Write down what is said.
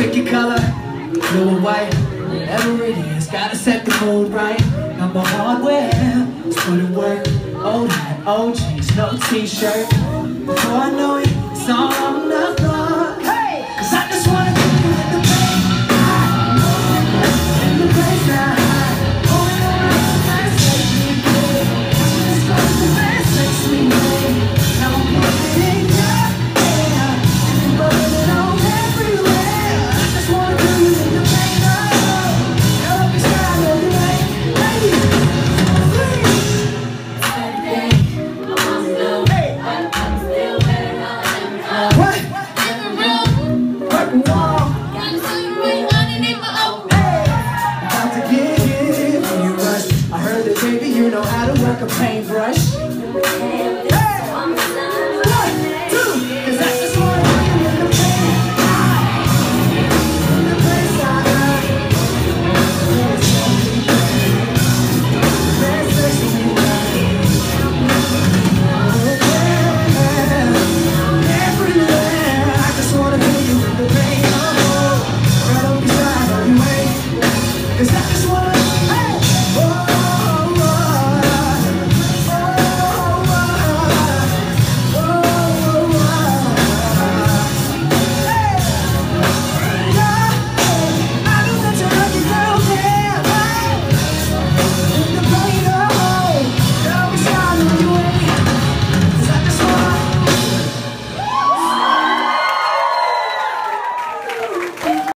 Pick your color, blue or white, whatever it is, gotta set the mood right. Number hardware, let's put in work. Old hat, old jeans, no t-shirt. Before I know it, it's all I'm enough. know how to work a paintbrush.